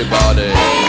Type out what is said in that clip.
everybody.